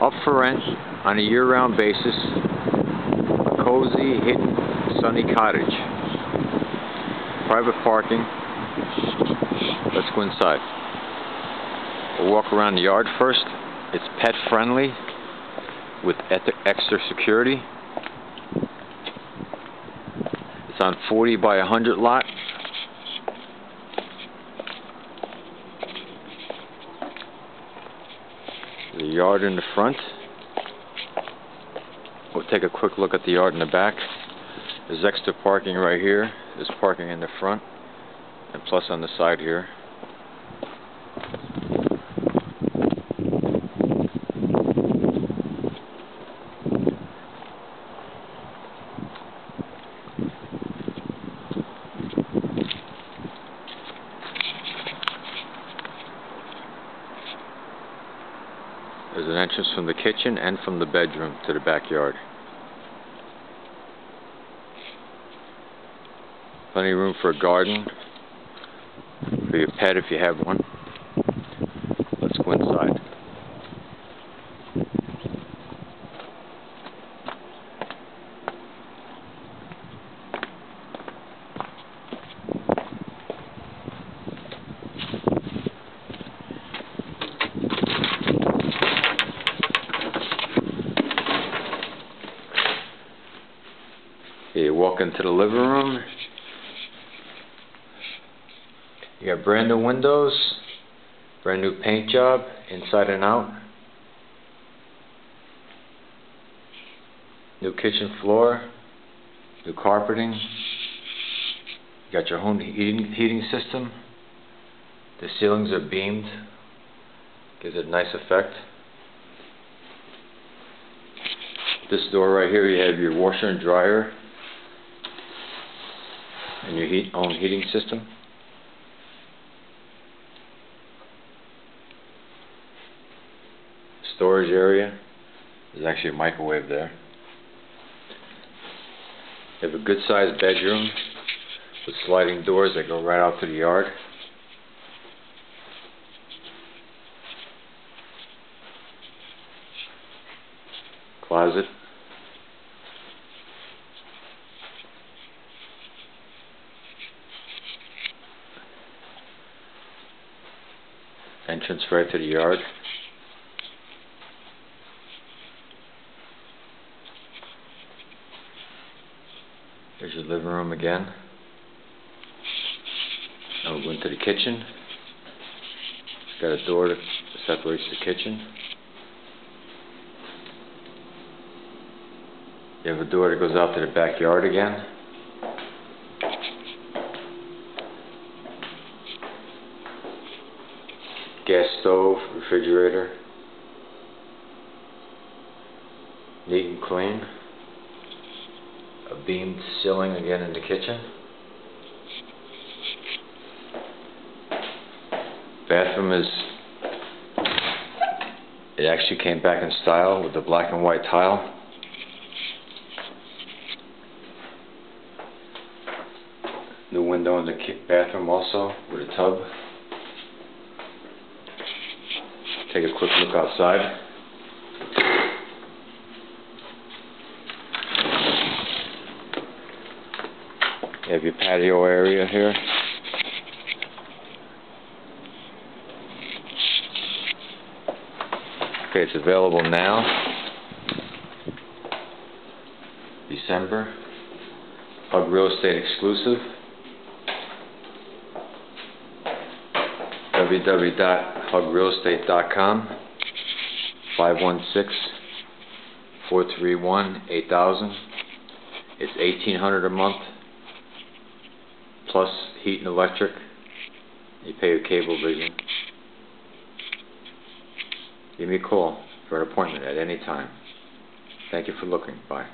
up for rent on a year-round basis. A cozy, hidden, sunny cottage. Private parking. Let's go inside. We'll walk around the yard first. It's pet friendly with extra security. It's on 40 by 100 lot. The yard in the front. We'll take a quick look at the yard in the back. There's extra parking right here. There's parking in the front and plus on the side here. There's an entrance from the kitchen and from the bedroom to the backyard. Plenty of room for a garden, for your pet if you have one. Let's go inside. Okay, you walk into the living room. You got brand new windows, brand new paint job, inside and out. New kitchen floor, new carpeting. You got your home heating, heating system. The ceilings are beamed, gives it a nice effect. This door right here, you have your washer and dryer heat, own heating system. Storage area. There's actually a microwave there. You have a good sized bedroom with sliding doors that go right out to the yard. Closet. Entrance right to the yard. There's your living room again. Now we'll go into the kitchen. Got a door that separates the kitchen. You have a door that goes out to the backyard again. Gas stove, refrigerator, neat and clean, a beamed ceiling again in the kitchen, bathroom is, it actually came back in style with the black and white tile. New window in the bathroom also with a tub. Take a quick look outside. You have your patio area here. Okay, it's available now. December. Hug Real Estate exclusive. www.hugrealestate.com 516-431-8000 It's 1800 a month plus heat and electric. You pay your cable vision. Give me a call for an appointment at any time. Thank you for looking. Bye.